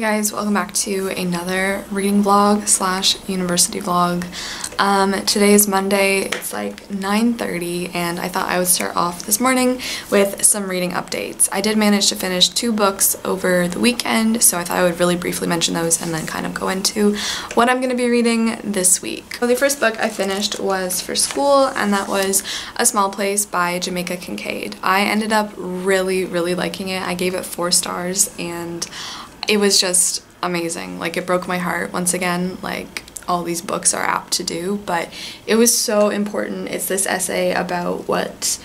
Hey guys, welcome back to another reading vlog slash university vlog. Um, today is Monday, it's like 9.30 and I thought I would start off this morning with some reading updates. I did manage to finish two books over the weekend, so I thought I would really briefly mention those and then kind of go into what I'm going to be reading this week. So the first book I finished was for school and that was A Small Place by Jamaica Kincaid. I ended up really, really liking it. I gave it four stars and it was just amazing. Like it broke my heart once again, like all these books are apt to do, but it was so important. It's this essay about what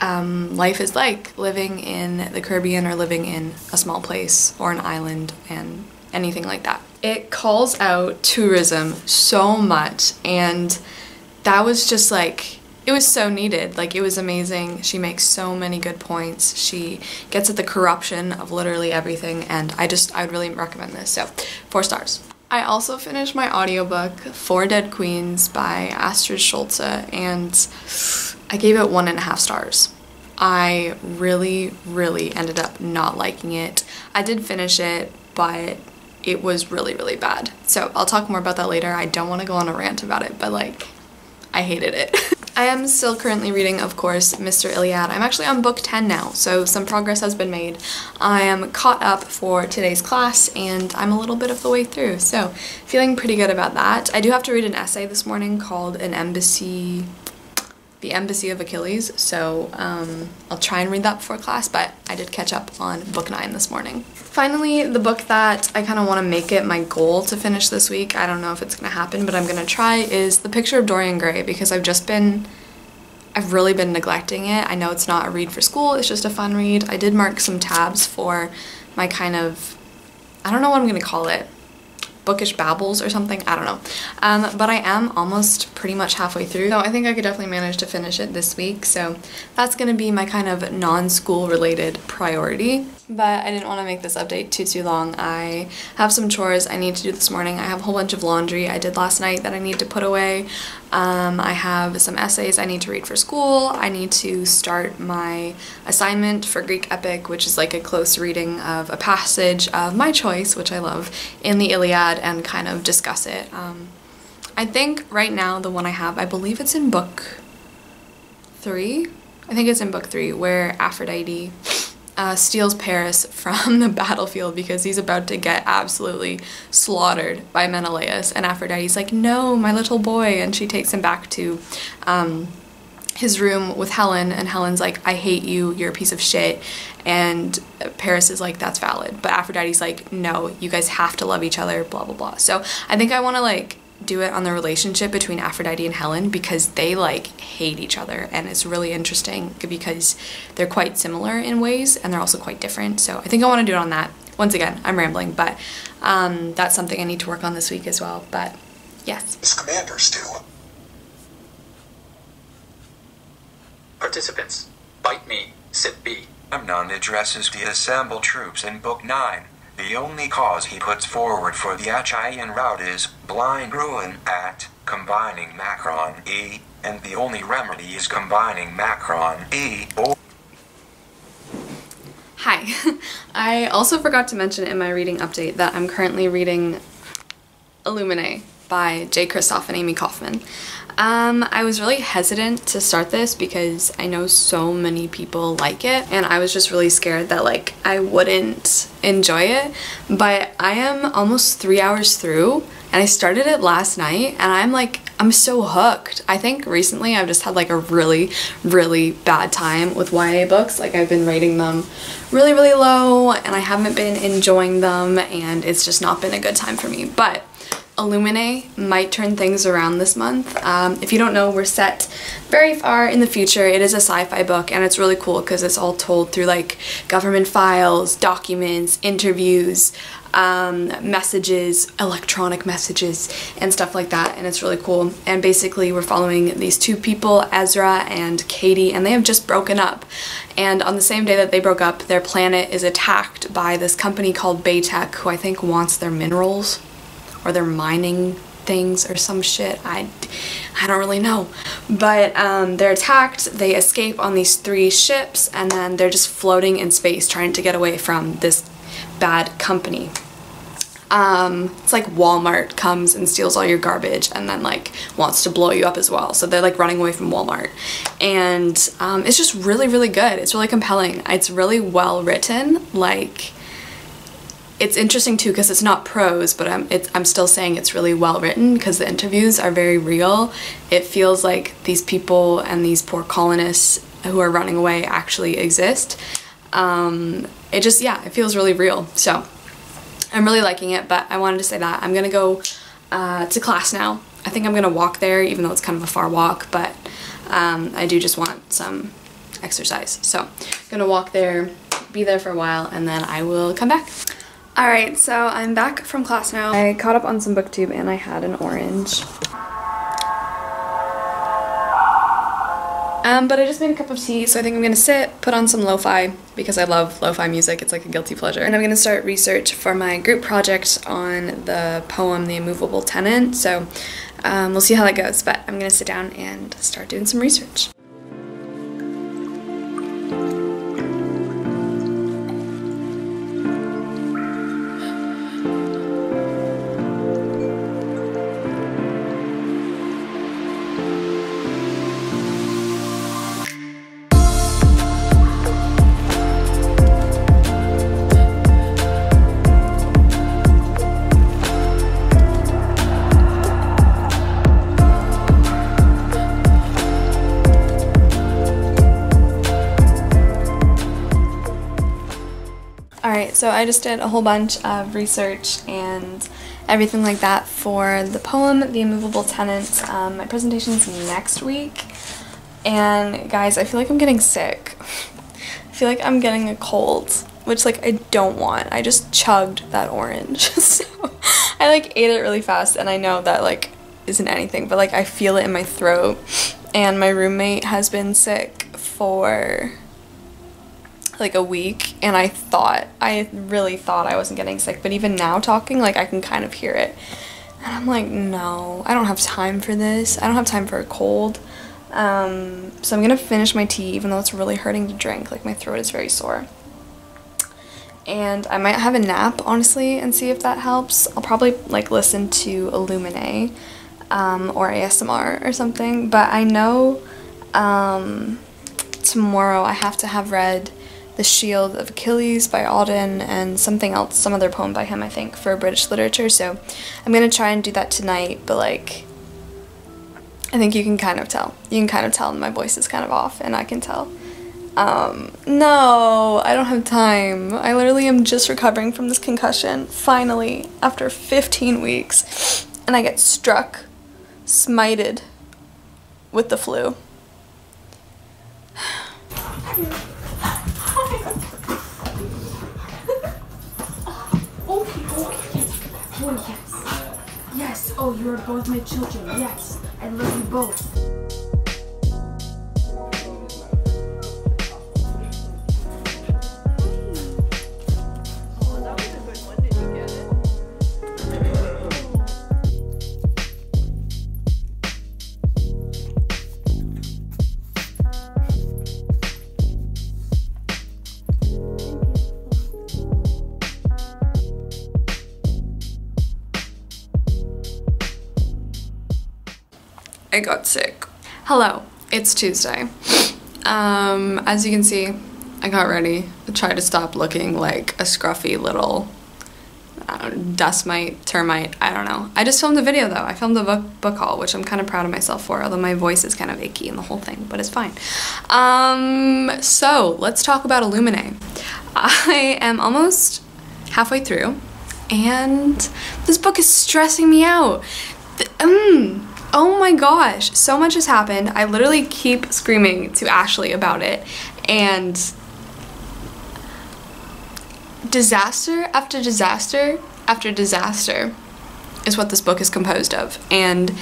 um, life is like living in the Caribbean or living in a small place or an island and anything like that. It calls out tourism so much and that was just like it was so needed. Like it was amazing. She makes so many good points. She gets at the corruption of literally everything and I just I would really recommend this. So four stars. I also finished my audiobook Four Dead Queens by Astrid Scholte and I gave it one and a half stars. I really, really ended up not liking it. I did finish it, but it was really, really bad. So I'll talk more about that later. I don't want to go on a rant about it, but like, I hated it. I am still currently reading, of course, Mr. Iliad. I'm actually on book 10 now, so some progress has been made. I am caught up for today's class, and I'm a little bit of the way through, so feeling pretty good about that. I do have to read an essay this morning called An Embassy the Embassy of Achilles, so um, I'll try and read that before class, but I did catch up on book 9 this morning. Finally, the book that I kind of want to make it my goal to finish this week, I don't know if it's going to happen, but I'm going to try, is The Picture of Dorian Gray, because I've just been, I've really been neglecting it. I know it's not a read for school, it's just a fun read. I did mark some tabs for my kind of, I don't know what I'm going to call it, bookish babbles or something, I don't know. Um, but I am almost pretty much halfway through, so I think I could definitely manage to finish it this week, so that's gonna be my kind of non-school related priority but I didn't want to make this update too too long. I have some chores I need to do this morning. I have a whole bunch of laundry I did last night that I need to put away. Um, I have some essays I need to read for school. I need to start my assignment for Greek epic, which is like a close reading of a passage of my choice, which I love, in the Iliad and kind of discuss it. Um, I think right now the one I have, I believe it's in book three. I think it's in book three where Aphrodite uh, steals Paris from the battlefield because he's about to get absolutely slaughtered by Menelaus. And Aphrodite's like, no, my little boy. And she takes him back to um, his room with Helen. And Helen's like, I hate you, you're a piece of shit. And Paris is like, that's valid. But Aphrodite's like, no, you guys have to love each other, blah, blah, blah. So I think I want to like do it on the relationship between Aphrodite and Helen because they like hate each other and it's really interesting because they're quite similar in ways and they're also quite different. So I think I want to do it on that. Once again, I'm rambling, but um, that's something I need to work on this week as well. But yes. His commanders do. Participants, bite me, sit B. Amnon addresses the assembled troops in Book 9. The only cause he puts forward for the Achaean route is blind ruin at combining Macron E, and the only remedy is combining Macron E. Or Hi. I also forgot to mention in my reading update that I'm currently reading Illuminae by Jay Kristoff and Amie Kaufman. Um, I was really hesitant to start this because I know so many people like it and I was just really scared that like I wouldn't enjoy it but I am almost three hours through and I started it last night and I'm like I'm so hooked. I think recently I've just had like a really really bad time with YA books like I've been rating them really really low and I haven't been enjoying them and it's just not been a good time for me but Illuminae might turn things around this month. Um, if you don't know, we're set very far in the future. It is a sci-fi book and it's really cool because it's all told through like government files, documents, interviews, um, messages, electronic messages, and stuff like that, and it's really cool. And basically, we're following these two people, Ezra and Katie, and they have just broken up. And on the same day that they broke up, their planet is attacked by this company called BeiTech, who I think wants their minerals or they're mining things or some shit. I, I don't really know. But um, they're attacked, they escape on these three ships, and then they're just floating in space trying to get away from this bad company. Um, it's like Walmart comes and steals all your garbage and then like wants to blow you up as well. So they're like running away from Walmart. And um, it's just really, really good. It's really compelling. It's really well written. Like, it's interesting too because it's not prose, but I'm I'm still saying it's really well written because the interviews are very real. It feels like these people and these poor colonists who are running away actually exist. Um, it just yeah, it feels really real. So I'm really liking it, but I wanted to say that I'm gonna go uh, to class now. I think I'm gonna walk there, even though it's kind of a far walk, but um, I do just want some exercise. So I'm gonna walk there, be there for a while, and then I will come back. Alright, so I'm back from class now. I caught up on some booktube and I had an orange. Um, but I just made a cup of tea, so I think I'm gonna sit, put on some lo-fi, because I love lo-fi music, it's like a guilty pleasure. And I'm gonna start research for my group project on the poem The Immovable Tenant, so um, we'll see how that goes, but I'm gonna sit down and start doing some research. So I just did a whole bunch of research and everything like that for the poem, The Immovable Tenant. Um, my presentation's next week. And guys, I feel like I'm getting sick. I feel like I'm getting a cold, which like I don't want. I just chugged that orange. so I like ate it really fast and I know that like isn't anything, but like I feel it in my throat. And my roommate has been sick for like a week and I thought I really thought I wasn't getting sick but even now talking like I can kind of hear it. And I'm like no I don't have time for this. I don't have time for a cold. Um, so I'm gonna finish my tea even though it's really hurting to drink. Like my throat is very sore. And I might have a nap honestly and see if that helps. I'll probably like listen to Illuminae um, or ASMR or something. But I know um, tomorrow I have to have read the Shield of Achilles by Auden and something else, some other poem by him, I think, for British literature. So I'm going to try and do that tonight, but like, I think you can kind of tell. You can kind of tell my voice is kind of off, and I can tell. Um, no, I don't have time. I literally am just recovering from this concussion, finally, after 15 weeks, and I get struck, smited with the flu. Oh, yes. Yes. Oh, you are both my children. Yes. I love you both. I got sick. Hello, it's Tuesday. Um, as you can see, I got ready to try to stop looking like a scruffy little I dust mite, termite, I don't know. I just filmed a video though. I filmed a book, book haul, which I'm kind of proud of myself for, although my voice is kind of icky in the whole thing, but it's fine. Um, so let's talk about Illuminae. I am almost halfway through and this book is stressing me out. Th- Um, oh my gosh, so much has happened. I literally keep screaming to Ashley about it. And disaster after disaster after disaster is what this book is composed of. And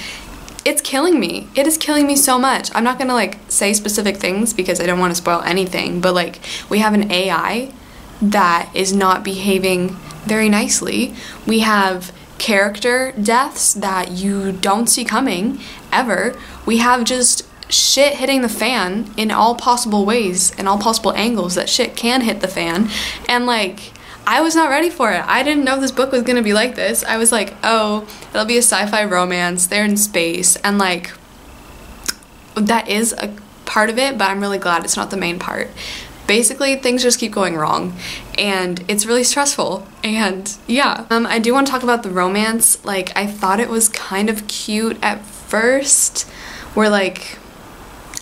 it's killing me. It is killing me so much. I'm not gonna like say specific things because i don't want to spoil anything but like we have an ai that is not behaving very nicely. We have character deaths that you don't see coming ever we have just shit hitting the fan in all possible ways in all possible angles that shit can hit the fan and like I was not ready for it. I didn't know this book was gonna be like this. I was like, oh, it'll be a sci-fi romance. They're in space, and like, that is a part of it, but I'm really glad it's not the main part. Basically, things just keep going wrong, and it's really stressful. And yeah, um, I do want to talk about the romance. Like, I thought it was kind of cute at first, where like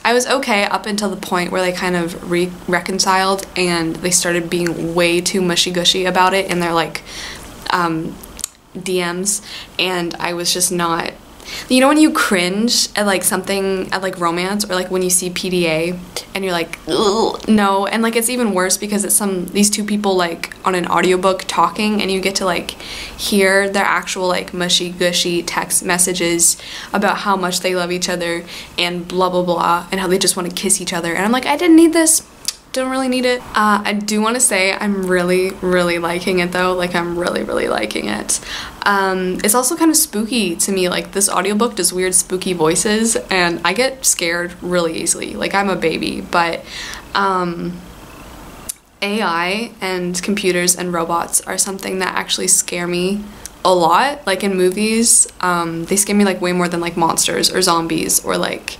I was okay up until the point where they kind of re reconciled and they started being way too mushy gushy about it in their like um, DMs, and I was just not. You know when you cringe at like something at like romance or like when you see PDA and you're like no and like it's even worse because it's some these two people like on an audiobook talking and you get to like hear their actual like mushy gushy text messages about how much they love each other and blah blah blah and how they just want to kiss each other and I'm like I didn't need this don't really need it. Uh, I do want to say I'm really, really liking it though. Like I'm really, really liking it. Um, it's also kind of spooky to me. Like this audiobook does weird spooky voices and I get scared really easily. Like I'm a baby, but um, AI and computers and robots are something that actually scare me a lot. Like in movies, um, they scare me like way more than like monsters or zombies or like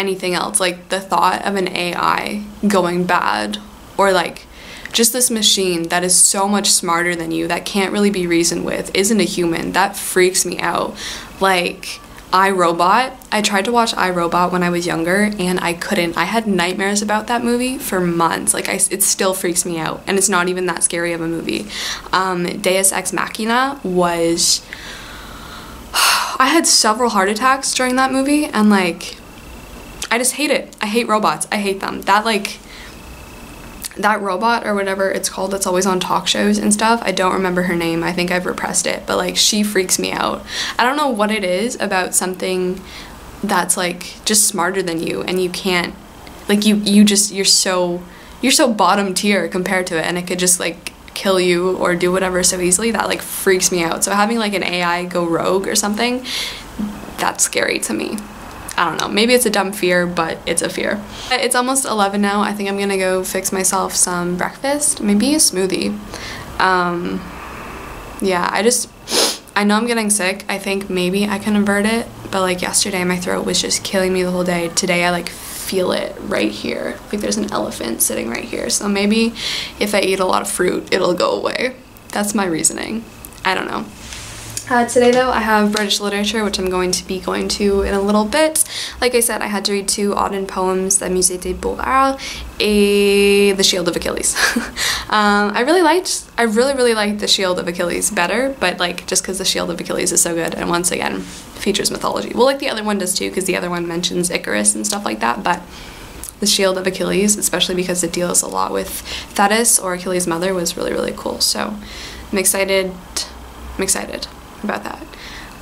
anything else. Like the thought of an AI going bad or like just this machine that is so much smarter than you that can't really be reasoned with isn't a human. That freaks me out. Like iRobot. I tried to watch iRobot when I was younger and I couldn't. I had nightmares about that movie for months. Like I, it still freaks me out and it's not even that scary of a movie. Um, Deus Ex Machina was I had several heart attacks during that movie and like I just hate it. I hate robots. I hate them. That like that robot or whatever it's called that's always on talk shows and stuff. I don't remember her name. I think I've repressed it, but like she freaks me out. I don't know what it is about something that's like just smarter than you and you can't like you you just you're so you're so bottom tier compared to it and it could just like kill you or do whatever so easily that like freaks me out. So having like an AI go rogue or something that's scary to me. I don't know. Maybe it's a dumb fear, but it's a fear. It's almost 11 now. I think I'm gonna go fix myself some breakfast, maybe a smoothie. Um, yeah, I just, I know I'm getting sick. I think maybe I can avert it, but like yesterday my throat was just killing me the whole day. Today I like feel it right here. Like there's an elephant sitting right here. So maybe if I eat a lot of fruit, it'll go away. That's my reasoning. I don't know. Uh, today though I have British literature which I'm going to be going to in a little bit. Like I said I had to read two Auden poems, the Musée des Beaux-Arts and The Shield of Achilles. um, I really liked, I really really liked The Shield of Achilles better but like just because The Shield of Achilles is so good and once again features mythology. Well like the other one does too because the other one mentions Icarus and stuff like that but the Shield of Achilles, especially because it deals a lot with Thetis or Achilles' mother, was really, really cool. So I'm excited. I'm excited about that.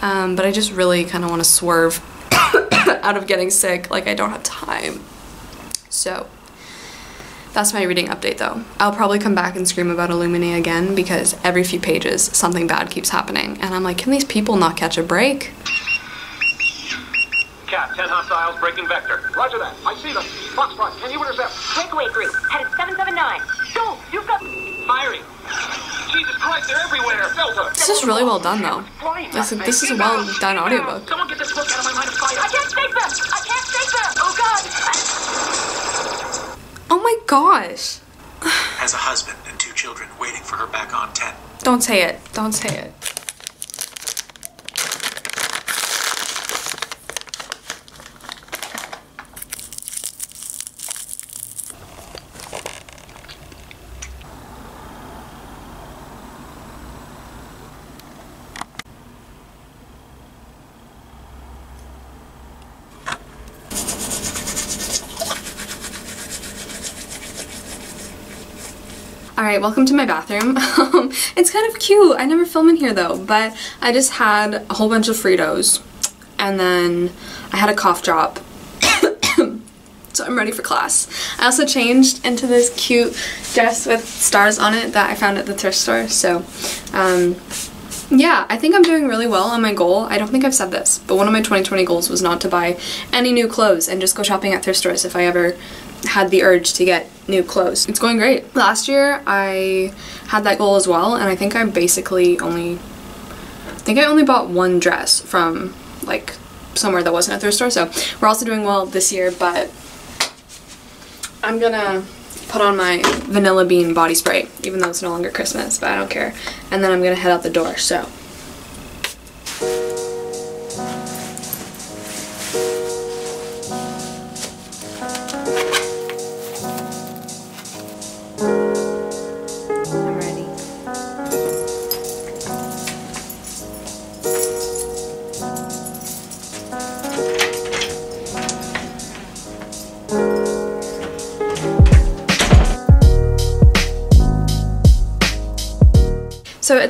Um, but I just really kind of want to swerve out of getting sick. Like I don't have time. So that's my reading update though. I'll probably come back and scream about Illuminae again because every few pages something bad keeps happening. And I'm like, can these people not catch a break? Cap, 10 hostiles breaking vector. Roger that. I see them. Foxtrot, can you intercept? Breakaway group, headed 779. Go! You've got... Firing. Jesus Christ, they're everywhere. Delta. This is really well done though. This, this is a well done audiobook. Someone get this book out of my line of fire. I can't take them! I can't take them! Oh god! Oh my gosh. Has a husband and two children waiting for her back on 10. Don't say it. Don't say it. Alright, welcome to my bathroom. Um, it's kind of cute. I never film in here though, but I just had a whole bunch of Fritos and then I had a cough drop. so I'm ready for class. I also changed into this cute dress with stars on it that I found at the thrift store. So, um, yeah, I think I'm doing really well on my goal. I don't think I've said this, but one of my 2020 goals was not to buy any new clothes and just go shopping at thrift stores if I ever had the urge to get new clothes. It's going great. Last year I had that goal as well and I think I basically only I think I only bought one dress from like somewhere that wasn't a thrift store so we're also doing well this year but I'm gonna put on my vanilla bean body spray even though it's no longer Christmas but I don't care and then I'm gonna head out the door so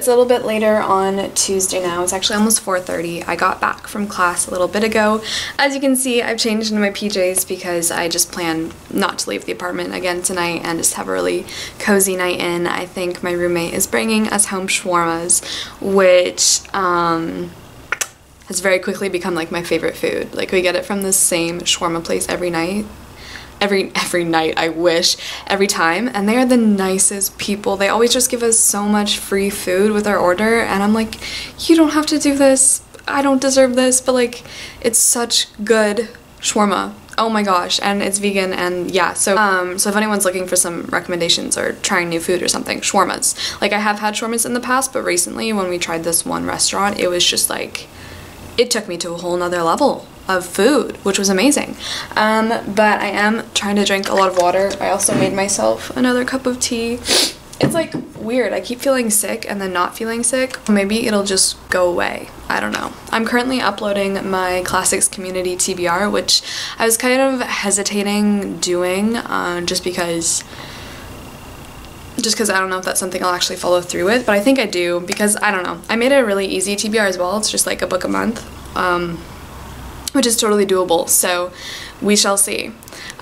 a little bit later on Tuesday now. It's actually almost 4.30. I got back from class a little bit ago. As you can see, I've changed into my PJs because I just plan not to leave the apartment again tonight and just have a really cozy night in. I think my roommate is bringing us home shawarmas, which um, has very quickly become like my favorite food. Like we get it from the same shawarma place every night every every night I wish every time. And they are the nicest people. They always just give us so much free food with our order. And I'm like you don't have to do this. I don't deserve this. But like it's such good shawarma. Oh my gosh. And it's vegan and yeah. So um so if anyone's looking for some recommendations or trying new food or something shawarmas. Like I have had shawarmas in the past but recently when we tried this one restaurant it was just like it took me to a whole nother level of food, which was amazing. Um, but I am trying to drink a lot of water. I also made myself another cup of tea. It's like weird. I keep feeling sick and then not feeling sick. Maybe it'll just go away. I don't know. I'm currently uploading my classics community TBR, which I was kind of hesitating doing uh, just because just because I don't know if that's something I'll actually follow through with, but I think I do because I don't know. I made a really easy TBR as well. It's just like a book a month. Um, which is totally doable. So we shall see.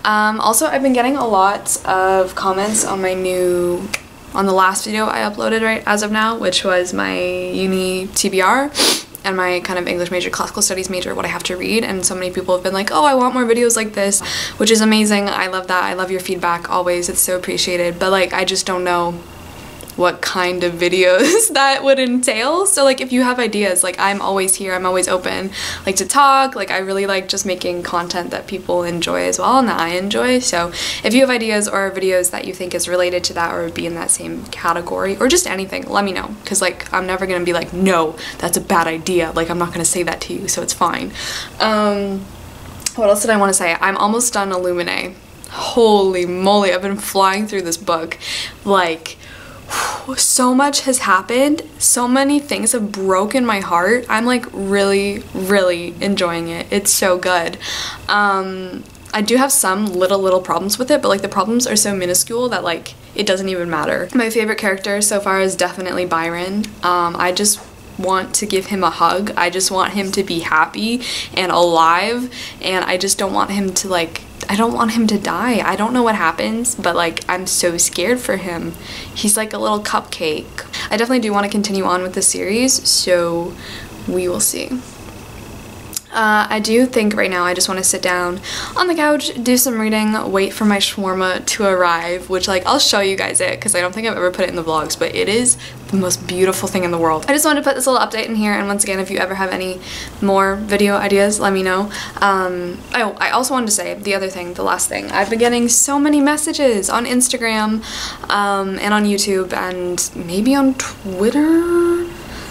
Um, also, I've been getting a lot of comments on my new, on the last video I uploaded right as of now, which was my uni TBR and my kind of English major, classical studies major, what I have to read. And so many people have been like, oh, I want more videos like this, which is amazing. I love that. I love your feedback always. It's so appreciated. But like, I just don't know what kind of videos that would entail. So like if you have ideas, like I'm always here, I'm always open like to talk. Like I really like just making content that people enjoy as well and that I enjoy. So if you have ideas or videos that you think is related to that or would be in that same category or just anything, let me know. Cause like I'm never gonna be like, no, that's a bad idea. Like I'm not gonna say that to you, so it's fine. Um, what else did I want to say? I'm almost done Illuminae. Holy moly, I've been flying through this book. Like, so much has happened. So many things have broken my heart. I'm like really, really enjoying it. It's so good. Um, I do have some little, little problems with it, but like the problems are so minuscule that like it doesn't even matter. My favorite character so far is definitely Byron. Um, I just want to give him a hug. I just want him to be happy and alive and I just don't want him to like I don't want him to die. I don't know what happens, but like I'm so scared for him. He's like a little cupcake. I definitely do want to continue on with the series, so we will see. Uh, I do think right now I just want to sit down on the couch, do some reading, wait for my shawarma to arrive, which like I'll show you guys it because I don't think I've ever put it in the vlogs, but it is the most beautiful thing in the world. I just wanted to put this little update in here and once again if you ever have any more video ideas let me know. Um, oh, I also wanted to say the other thing, the last thing. I've been getting so many messages on Instagram um, and on YouTube and maybe on Twitter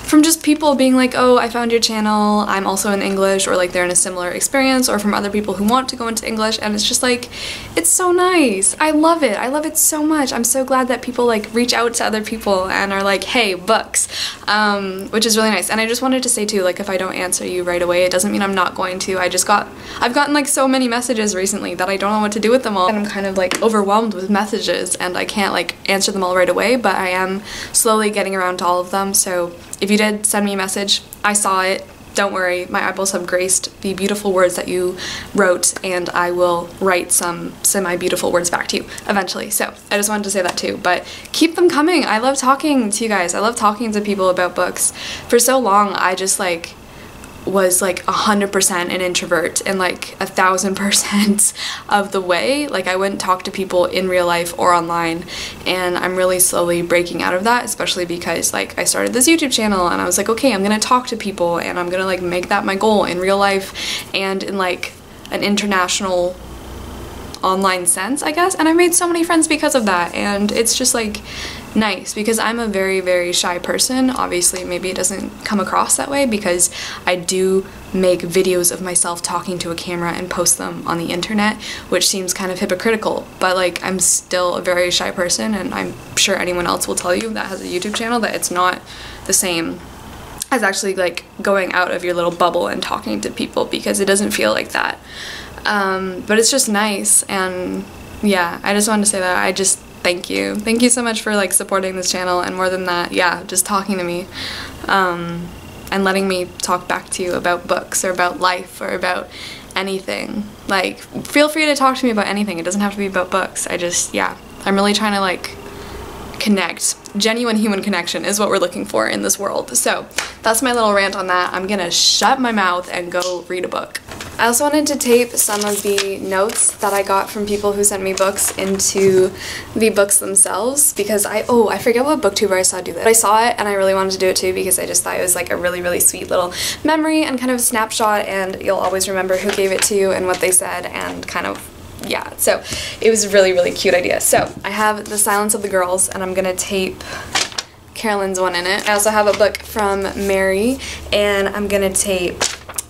from just people being like, oh, I found your channel, I'm also in English, or like they're in a similar experience, or from other people who want to go into English, and it's just like, it's so nice. I love it. I love it so much. I'm so glad that people like reach out to other people and are like, hey, books, um, which is really nice. And I just wanted to say too, like if I don't answer you right away, it doesn't mean I'm not going to. I just got, I've gotten like so many messages recently that I don't know what to do with them all. And I'm kind of like overwhelmed with messages and I can't like answer them all right away, but I am slowly getting around to all of them. So if you did send me a message, I saw it. Don't worry, my eyeballs have graced the beautiful words that you wrote and I will write some semi-beautiful words back to you eventually. So I just wanted to say that too, but keep them coming. I love talking to you guys. I love talking to people about books. For so long, I just like was like a hundred percent an introvert and like a thousand percent of the way. Like I wouldn't talk to people in real life or online and I'm really slowly breaking out of that especially because like I started this YouTube channel and I was like okay I'm gonna talk to people and I'm gonna like make that my goal in real life and in like an international online sense I guess. And I made so many friends because of that and it's just like nice because I'm a very very shy person. Obviously maybe it doesn't come across that way because I do make videos of myself talking to a camera and post them on the internet which seems kind of hypocritical. But like I'm still a very shy person and I'm sure anyone else will tell you that has a YouTube channel that it's not the same as actually like going out of your little bubble and talking to people because it doesn't feel like that. Um, but it's just nice and yeah I just wanted to say that I just thank you. Thank you so much for like supporting this channel and more than that, yeah, just talking to me um, and letting me talk back to you about books or about life or about anything. Like, feel free to talk to me about anything. It doesn't have to be about books. I just, yeah, I'm really trying to like connect. Genuine human connection is what we're looking for in this world. So that's my little rant on that. I'm gonna shut my mouth and go read a book. I also wanted to tape some of the notes that I got from people who sent me books into the books themselves because I, oh, I forget what booktuber I saw do that. I saw it and I really wanted to do it too because I just thought it was like a really, really sweet little memory and kind of snapshot and you'll always remember who gave it to you and what they said and kind of yeah, so it was a really, really cute idea. So I have The Silence of the Girls and I'm gonna tape Carolyn's one in it. I also have a book from Mary and I'm gonna tape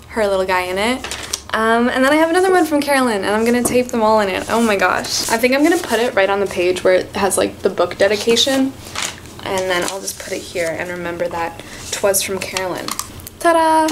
her little guy in it. Um, and then I have another one from Carolyn and I'm gonna tape them all in it. Oh my gosh. I think I'm gonna put it right on the page where it has like the book dedication and then I'll just put it here and remember that twas from Carolyn. Ta-da!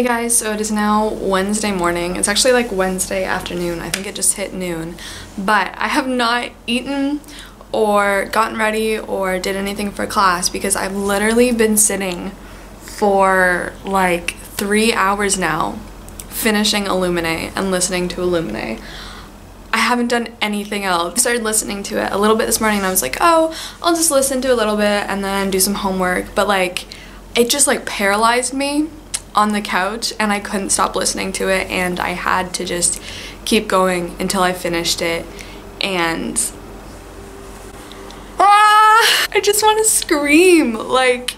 Hey guys, so it is now Wednesday morning. It's actually like Wednesday afternoon. I think it just hit noon. But I have not eaten or gotten ready or did anything for class because I've literally been sitting for like three hours now finishing Illuminae and listening to Illuminae. I haven't done anything else. I started listening to it a little bit this morning and I was like, oh, I'll just listen to a little bit and then do some homework. But like, it just like paralyzed me on the couch and I couldn't stop listening to it and I had to just keep going until I finished it and ah, I just want to scream like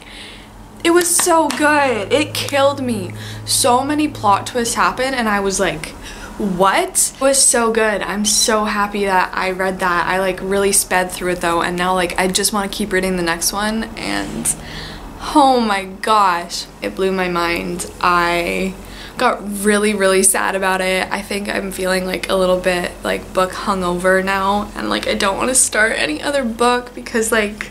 it was so good. It killed me. So many plot twists happened and I was like what? It was so good. I'm so happy that i read that. I like really sped through it though and now like i just want to keep reading the next one and Oh my gosh, it blew my mind. I got really, really sad about it. I think I'm feeling like a little bit like book hungover now and like I don't want to start any other book because like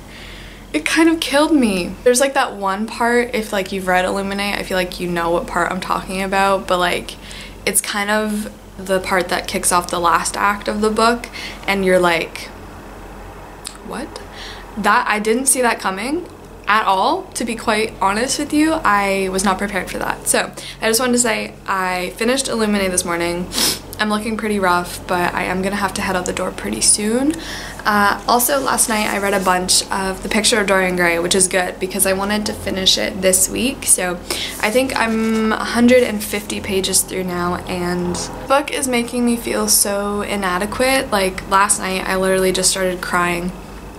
it kind of killed me. There's like that one part, if like you've read Illuminae, I feel like you know what part I'm talking about, but like it's kind of the part that kicks off the last act of the book and you're like, what? That, I didn't see that coming at all, to be quite honest with you. I was not prepared for that. So I just wanted to say I finished Illuminae this morning. I'm looking pretty rough, but I am gonna have to head out the door pretty soon. Uh, also, last night I read a bunch of The Picture of Dorian Gray, which is good because I wanted to finish it this week. So I think I'm 150 pages through now, and the book is making me feel so inadequate. Like last night, I literally just started crying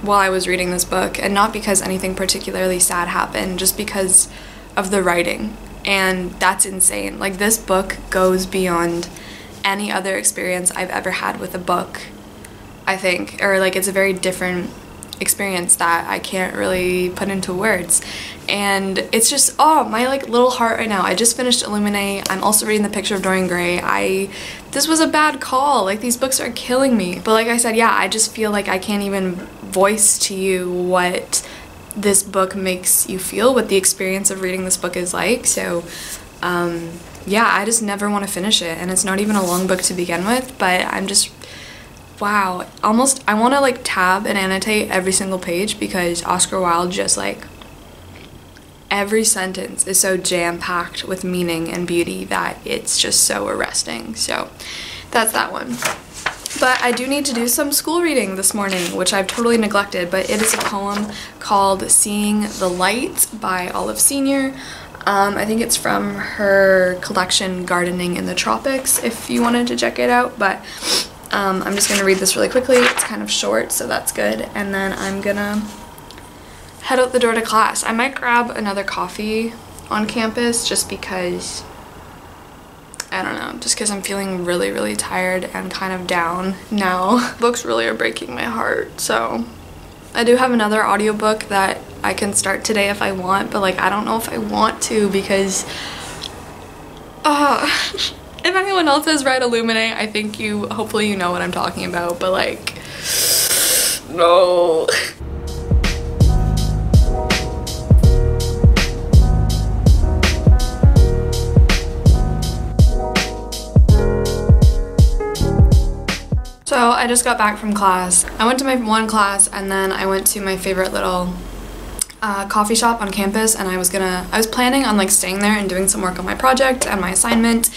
while I was reading this book, and not because anything particularly sad happened, just because of the writing. And that's insane. Like, this book goes beyond any other experience I've ever had with a book I think, or like it's a very different experience that I can't really put into words. And it's just, oh, my like little heart right now. I just finished Illuminae. I'm also reading The Picture of Dorian Gray. I, this was a bad call. Like these books are killing me. But like I said, yeah, I just feel like I can't even voice to you what this book makes you feel, what the experience of reading this book is like. So, um, yeah, I just never want to finish it. And it's not even a long book to begin with, but I'm just wow almost I want to like tab and annotate every single page because Oscar Wilde just like every sentence is so jam-packed with meaning and beauty that it's just so arresting so that's that one but I do need to do some school reading this morning, which I've totally neglected, but it is a poem called Seeing the Light by Olive Senior. Um, I think it's from her collection Gardening in the Tropics if you wanted to check it out, but um, I'm just going to read this really quickly. It's kind of short, so that's good. And then I'm going to head out the door to class. I might grab another coffee on campus just because, I don't know, just because I'm feeling really, really tired and kind of down now. Books really are breaking my heart, so I do have another audiobook that I can start today if I want, but like I don't know if I want to because, uh, if anyone else has read Illuminae, I think you, hopefully you know what I'm talking about, but like, no. So I just got back from class. I went to my one class and then I went to my favorite little uh, coffee shop on campus and I was gonna, I was planning on like staying there and doing some work on my project and my assignment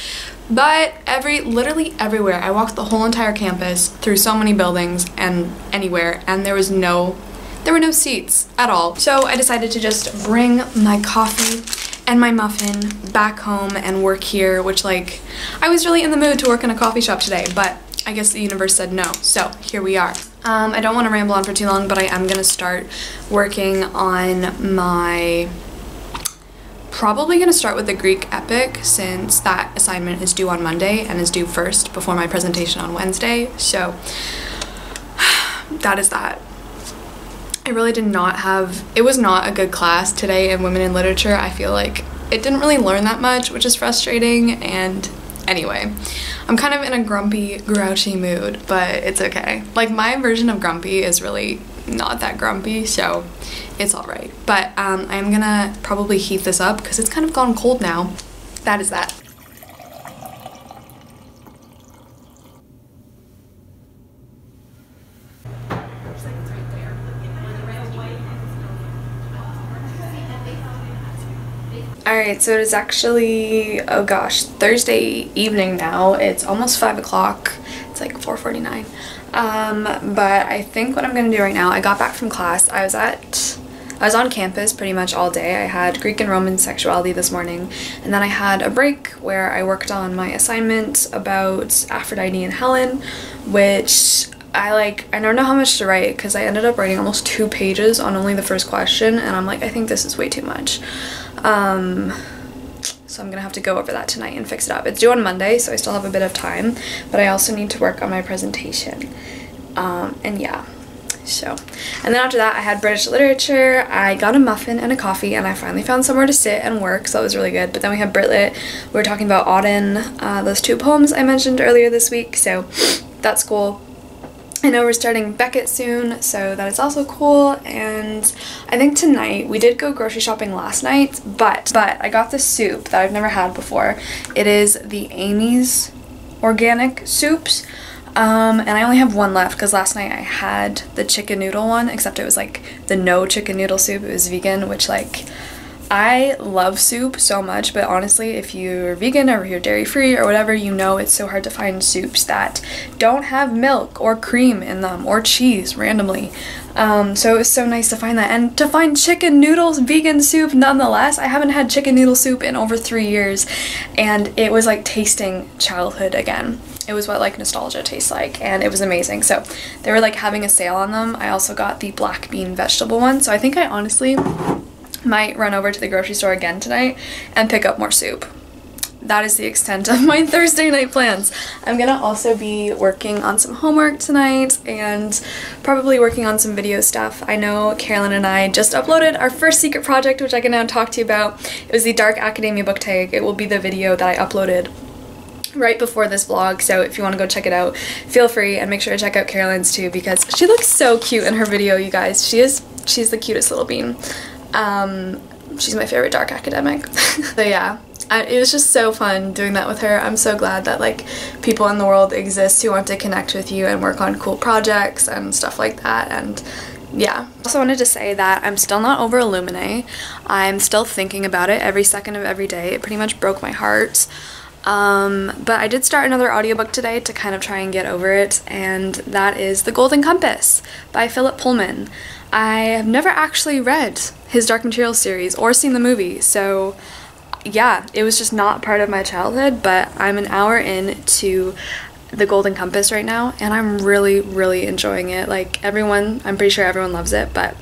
but every, literally everywhere, I walked the whole entire campus through so many buildings and anywhere, and there was no, there were no seats at all. So I decided to just bring my coffee and my muffin back home and work here, which like, I was really in the mood to work in a coffee shop today, but I guess the universe said no, so here we are. Um, I don't want to ramble on for too long, but I am going to start working on my probably going to start with the Greek epic since that assignment is due on Monday and is due first before my presentation on Wednesday. So that is that. I really did not have, it was not a good class today in Women in Literature. I feel like it didn't really learn that much, which is frustrating. And anyway, I'm kind of in a grumpy, grouchy mood, but it's okay. Like my version of grumpy is really not that grumpy, so it's alright. But um, I'm gonna probably heat this up because it's kind of gone cold now. That is that. Alright, so it is actually, oh gosh, Thursday evening now. It's almost 5 o'clock. It's like 4.49. Um, but I think what I'm going to do right now, I got back from class. I was at, I was on campus pretty much all day. I had Greek and Roman sexuality this morning. And then I had a break where I worked on my assignment about Aphrodite and Helen, which I like, I don't know how much to write because I ended up writing almost two pages on only the first question. And I'm like, I think this is way too much. Um, so I'm gonna have to go over that tonight and fix it up. It's due on Monday, so I still have a bit of time, but I also need to work on my presentation. Um, and yeah, so. And then after that, I had British literature, I got a muffin and a coffee, and I finally found somewhere to sit and work, so that was really good. But then we had Britlit, we were talking about Auden, uh, those two poems I mentioned earlier this week, so that's cool. I know we're starting Beckett soon, so that is also cool, and I think tonight, we did go grocery shopping last night, but, but I got this soup that I've never had before. It is the Amy's organic soups, um, and I only have one left because last night I had the chicken noodle one, except it was like the no chicken noodle soup, it was vegan, which like, I love soup so much, but honestly, if you're vegan or you're dairy free or whatever, you know it's so hard to find soups that don't have milk or cream in them or cheese randomly. Um, so it was so nice to find that and to find chicken noodles vegan soup nonetheless. I haven't had chicken noodle soup in over three years and it was like tasting childhood again. It was what like nostalgia tastes like and it was amazing. So they were like having a sale on them. I also got the black bean vegetable one. So I think I honestly might run over to the grocery store again tonight and pick up more soup. That is the extent of my Thursday night plans. I'm gonna also be working on some homework tonight and probably working on some video stuff. I know Carolyn and I just uploaded our first secret project, which I can now talk to you about. It was the Dark Academia book tag. It will be the video that I uploaded right before this vlog so if you want to go check it out feel free and make sure to check out Carolyn's too because she looks so cute in her video you guys she is she's the cutest little bean um, she's my favorite dark academic. so yeah, I, it was just so fun doing that with her. I'm so glad that like people in the world exist who want to connect with you and work on cool projects and stuff like that and yeah. Also wanted to say that I'm still not over Illuminae. I'm still thinking about it every second of every day. It pretty much broke my heart. Um, but I did start another audiobook today to kind of try and get over it, and that is The Golden Compass by Philip Pullman. I have never actually read his Dark Materials series or seen the movie, so yeah, it was just not part of my childhood, but I'm an hour in to The Golden Compass right now, and I'm really, really enjoying it. Like, everyone, I'm pretty sure everyone loves it, but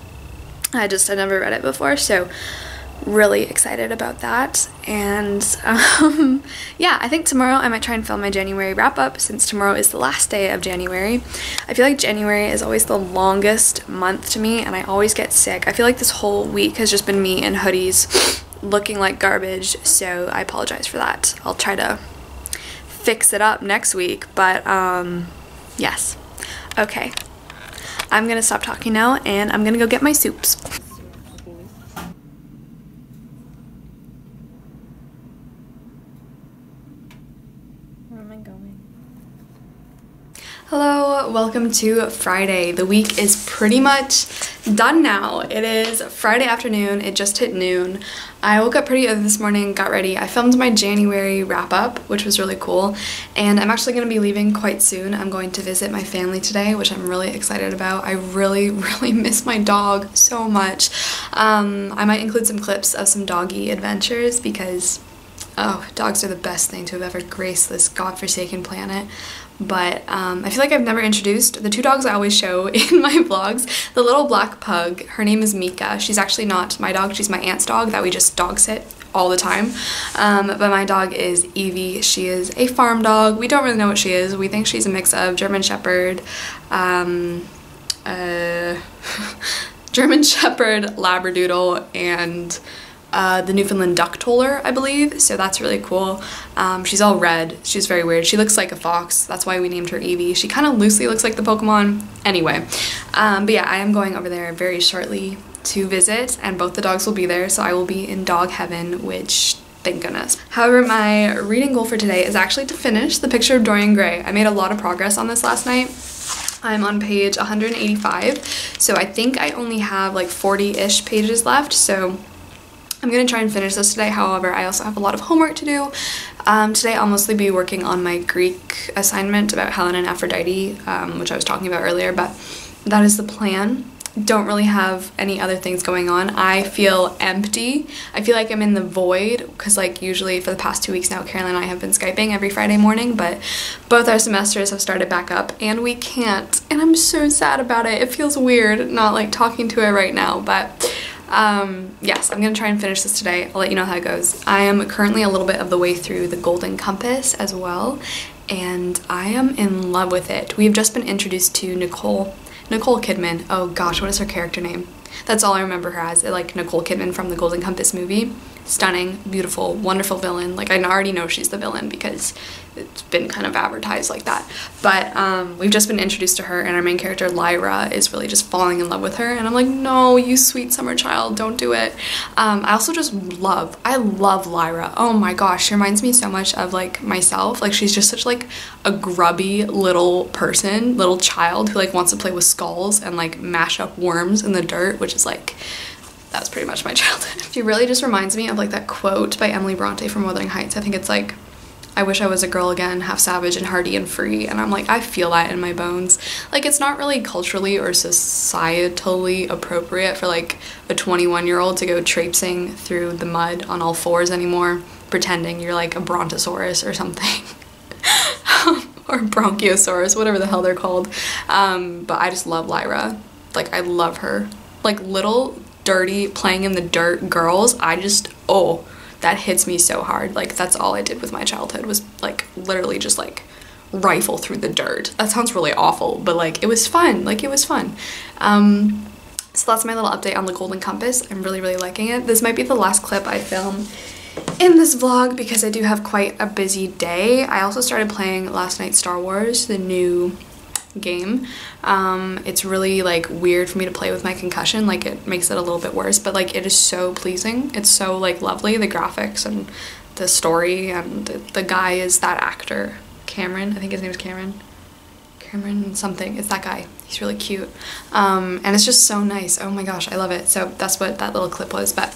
I just had never read it before, so really excited about that. And um, yeah I think tomorrow I might try and film my January wrap up since tomorrow is the last day of January. I feel like January is always the longest month to me and I always get sick. I feel like this whole week has just been me in hoodies looking like garbage so I apologize for that. I'll try to fix it up next week but um yes. Okay. I'm gonna stop talking now and I'm gonna go get my soups Hello, welcome to Friday. The week is pretty much done now. It is Friday afternoon, it just hit noon. I woke up pretty early this morning, got ready. I filmed my January wrap up, which was really cool, and I'm actually going to be leaving quite soon. I'm going to visit my family today, which I'm really excited about. I really, really miss my dog so much. Um, I might include some clips of some doggy adventures because oh, dogs are the best thing to have ever graced this godforsaken planet but um, I feel like I've never introduced the two dogs I always show in my vlogs. The little black pug, her name is Mika. She's actually not my dog, she's my aunt's dog that we just dog sit all the time. Um, but my dog is Evie. She is a farm dog. We don't really know what she is. We think she's a mix of German Shepherd, um, uh, German Shepherd, Labradoodle, and uh, the Newfoundland duck toller, I believe, so that's really cool. Um, she's all red. She's very weird. She looks like a fox. That's why we named her Evie. She kind of loosely looks like the Pokemon. Anyway, um, but yeah, I am going over there very shortly to visit, and both the dogs will be there, so I will be in dog heaven, which thank goodness. However, my reading goal for today is actually to finish The Picture of Dorian Gray. I made a lot of progress on this last night. I'm on page 185, so I think I only have like 40-ish pages left, so I'm to try and finish this today, however, I also have a lot of homework to do. Um, today I'll mostly be working on my Greek assignment about Helen and Aphrodite, um, which I was talking about earlier, but that is the plan. Don't really have any other things going on. I feel empty. I feel like I'm in the void because like usually for the past two weeks now, Carolyn and I have been Skyping every Friday morning, but both our semesters have started back up and we can't. And I'm so sad about it. It feels weird not like talking to her right now, but um, yes, I'm gonna try and finish this today. I'll let you know how it goes. I am currently a little bit of the way through the Golden Compass as well, and I am in love with it. We've just been introduced to Nicole, Nicole Kidman. Oh gosh, what is her character name? That's all I remember her as, like Nicole Kidman from the Golden Compass movie. Stunning, beautiful, wonderful villain. Like I already know she's the villain because it's been kind of advertised like that. But um, we've just been introduced to her and our main character Lyra is really just falling in love with her and I'm like, no, you sweet summer child, don't do it. Um, I also just love, I love Lyra. Oh my gosh, she reminds me so much of like myself. Like she's just such like a grubby little person, little child who like wants to play with skulls and like mash up worms in the dirt, which is like that's pretty much my childhood. She really just reminds me of like that quote by Emily Bronte from Wuthering Heights. I think it's like, I wish I was a girl again, half savage and hardy and free. And I'm like, I feel that in my bones. Like, it's not really culturally or societally appropriate for like a 21 year old to go traipsing through the mud on all fours anymore, pretending you're like a brontosaurus or something. or bronchiosaurus, whatever the hell they're called. Um, but I just love Lyra. Like, I love her. Like, little dirty playing in the dirt girls, I just, oh, that hits me so hard. Like that's all I did with my childhood was like literally just like rifle through the dirt. That sounds really awful, but like it was fun. Like it was fun. Um, so that's my little update on the Golden Compass. I'm really, really liking it. This might be the last clip I film in this vlog because I do have quite a busy day. I also started playing last night Star Wars, the new game. Um, it's really like weird for me to play with my concussion, like it makes it a little bit worse, but like it is so pleasing. It's so like lovely, the graphics and the story and the guy is that actor, Cameron, I think his name is Cameron. Cameron something, it's that guy. He's really cute. Um, and it's just so nice. Oh my gosh, I love it. So that's what that little clip was, but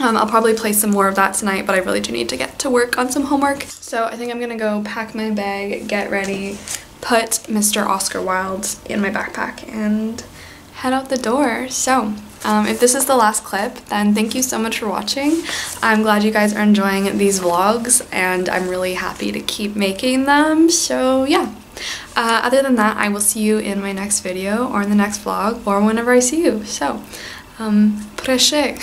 um, I'll probably play some more of that tonight, but I really do need to get to work on some homework. So I think I'm gonna go pack my bag, get ready, put Mr. Oscar Wilde in my backpack and head out the door. So um, if this is the last clip, then thank you so much for watching. I'm glad you guys are enjoying these vlogs and I'm really happy to keep making them. So yeah. Uh, other than that, I will see you in my next video or in the next vlog or whenever I see you. So, um.